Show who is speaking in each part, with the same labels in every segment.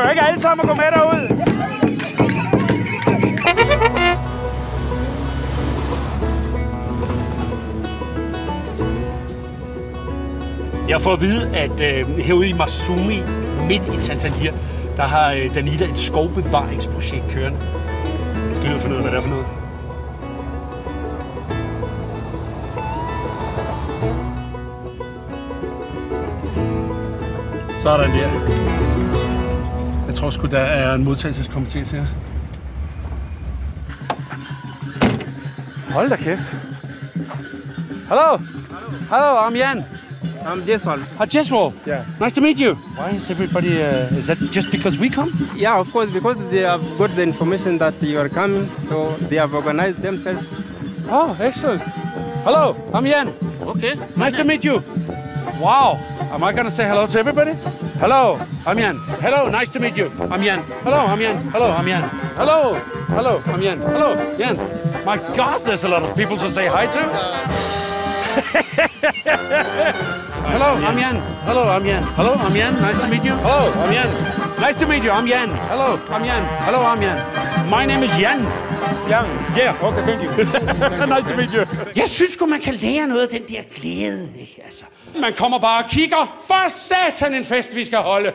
Speaker 1: behøver ikke alle sammen at gå med derud.
Speaker 2: Jeg får at vide, at øh, herude i Masumi, midt i Tanzania, der har øh, Danita et skovbevaringsprojekt kørende. Det lyder for noget, hvad det er for noget? Sådan der. Jeg tror sgu, der er en modtagelseskomité til os. Hold da kæft. Hello. Hello, I'm Jan.
Speaker 3: I'm Jason.
Speaker 2: Hi, Jeswal.
Speaker 3: Yeah.
Speaker 2: Nice to meet you. Why is everybody? Uh, is that just because we come?
Speaker 3: Yeah, of course, because they have got the information that you are coming, so they have organized themselves.
Speaker 2: Oh, excellent. Hello, I'm Jan.
Speaker 4: Okay.
Speaker 2: Nice to meet you. Wow. Am I gonna say hello to everybody? Hello, I'm Jan. Hello, nice to meet you. I'm Jan. Hello, I'm Jan. Hello, I'm Jan. Hello, hello, I'm Jan. Hello, Jan. My God, there's a lot of people to say hi to. Hello, I'm Jan. Hello, I'm Jan. Hello, I'm Jan. Nice to meet you. Hello, I'm Jan. Nice to meet you. I'm Jan. Hello, I'm Jan. Hello, I'm Jan. My name is Jan.
Speaker 1: Jan.
Speaker 2: Yeah.
Speaker 1: Okay, thank you.
Speaker 2: nice to meet you.
Speaker 5: Jeg synes godt man kan lære noget af den der glæde, ikke? Altså.
Speaker 2: Man kommer bare og kigger. For satan en fest, vi skal holde.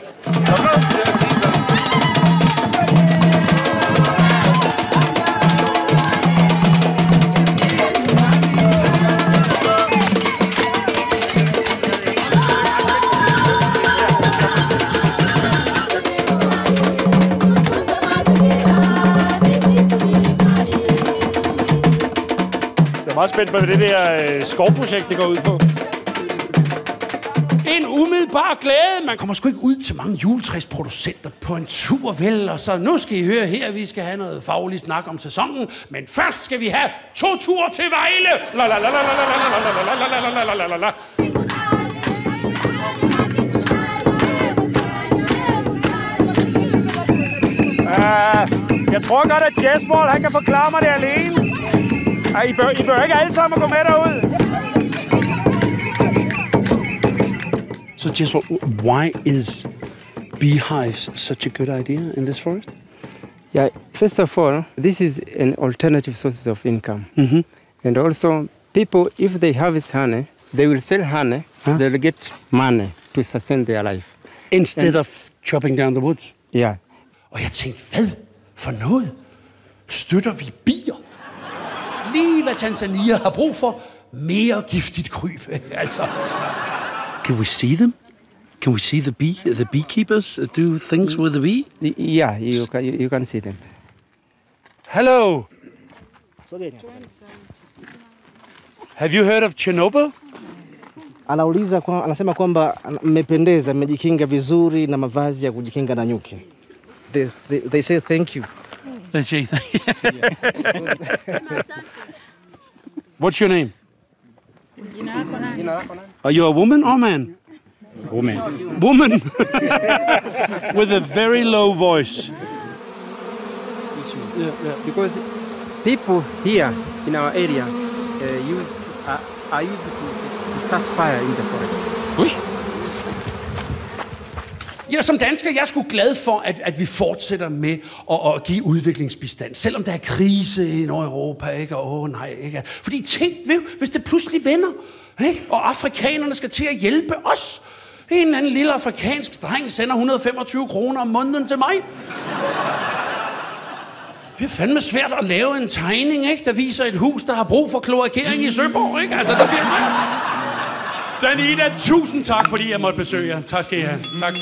Speaker 2: Meget spændt på, hvad det der øh, skovprojekt det går ud på. En umiddelbar glæde. Man kommer sgu ikke ud til mange juletræsproducenter på en tur, vel? Og så nu skal I høre her, vi skal have noget faglig snak om sæsonen. Men først skal vi have to ture til Vejle. La la la la la la la la la la la la la la la.
Speaker 1: Uh, jeg tror godt, at Jeswal, han kan forklare mig det alene. Ej, I, bør, I behøver ikke alle sammen gå med derud.
Speaker 2: So, just why is beehives such a good idea in this forest?
Speaker 3: Yeah, first of all, this is an alternative source of income.
Speaker 2: Mhm.
Speaker 3: And also, people, if they harvest honey, they will sell honey,
Speaker 2: Huh?
Speaker 3: they'll get money to sustain their life.
Speaker 2: Instead of chopping down the woods.
Speaker 3: Yeah.
Speaker 5: Og jeg tænkte, hvad for noget? Støtter vi bier? Lige hvad Tanzania har brug for. Mere giftigt kryb, altså.
Speaker 2: Can we see them? Can we see the bee, the beekeepers do things with the bee?
Speaker 3: Yeah, you can, you, can see them.
Speaker 2: Hello. Have you heard of Chernobyl?
Speaker 6: Anauliza kwa, anasema kwamba mmependeza, mmejikinga vizuri na mavazi ya kujikinga na nyuki. They, they, they say thank you.
Speaker 2: Let's. What's your name? Are you a woman or man? Woman. Woman. With a very low voice.
Speaker 3: Yeah, yeah, because people here in our area uh, use, are, are used to, to start fire in the forest.
Speaker 2: Ui.
Speaker 5: Jeg som dansker, jeg er sgu glad for, at, at vi fortsætter med at, at give udviklingsbistand. Selvom der er krise i Nordeuropa, ikke? Åh oh, nej, ikke? Fordi tænk, ved, hvis det pludselig vender, ikke? Og afrikanerne skal til at hjælpe os. En eller anden lille afrikansk dreng sender 125 kroner om måneden til mig. Det er fandme svært at lave en tegning, ikke? Der viser et hus, der har brug for kloakering i Søborg, ikke? Altså, det bliver...
Speaker 2: Danita, tusind tak, fordi jeg måtte besøge jer. Tak skal I have. Tak.